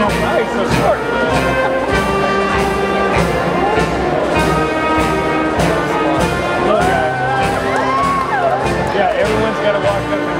Yeah, everyone's got to walk up